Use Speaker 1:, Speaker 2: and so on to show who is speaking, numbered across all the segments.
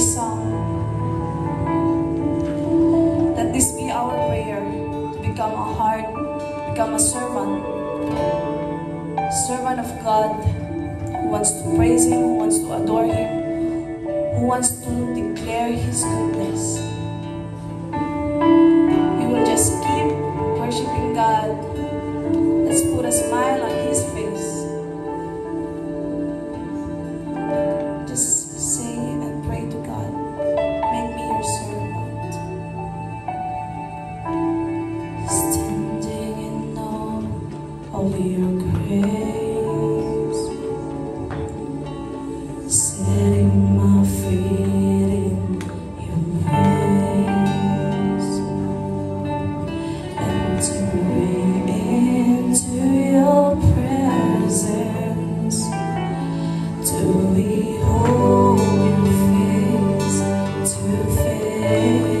Speaker 1: this song. Let this be our prayer to become a heart, become a servant, servant of God who wants to praise Him, who wants to adore Him, who wants to declare His goodness. Amen.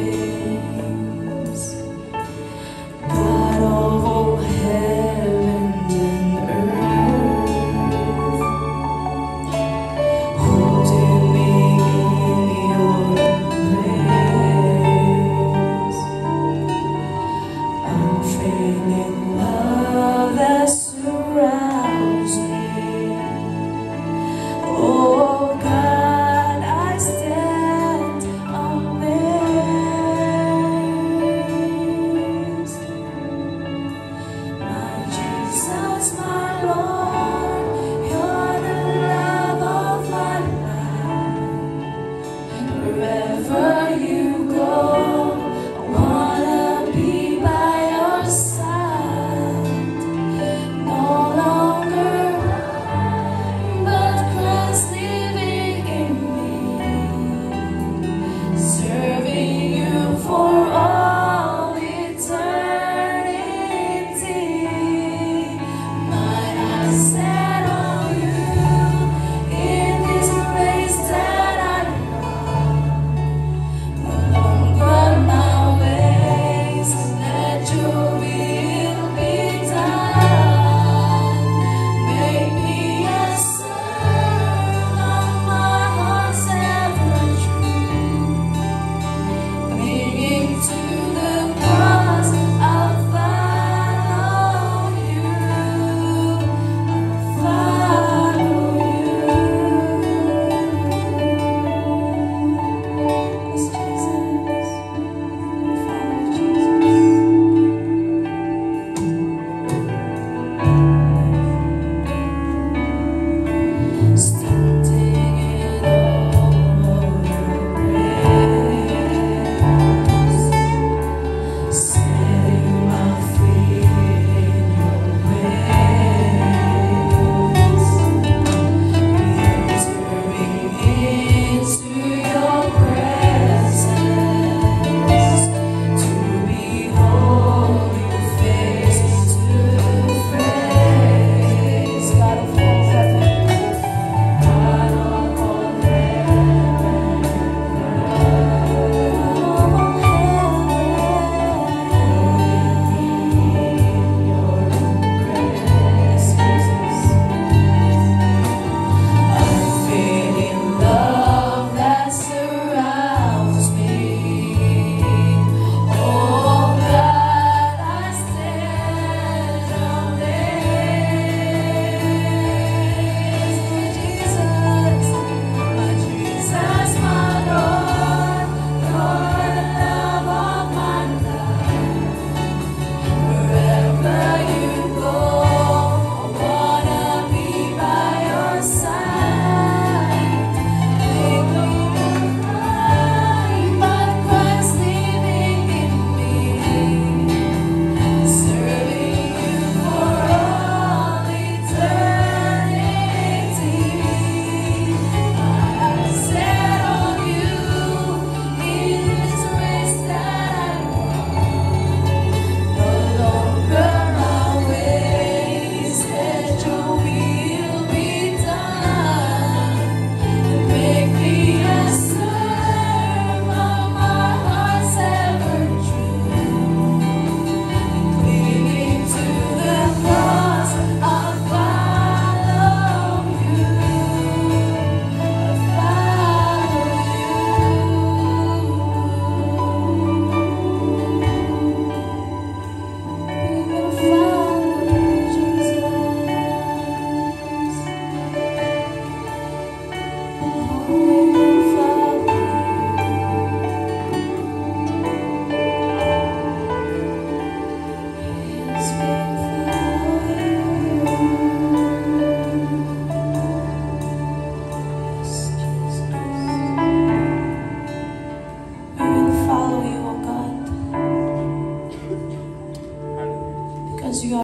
Speaker 1: for you.